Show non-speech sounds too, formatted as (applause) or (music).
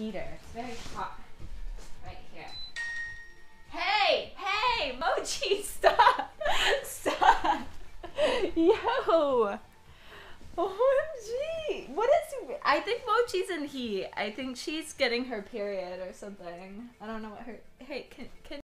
heater. It's very hot. Right here. Hey, hey, Mochi, (laughs) stop, stop. Yo. OMG. What is I think Mochi's in heat. I think she's getting her period or something. I don't know what her Hey, can can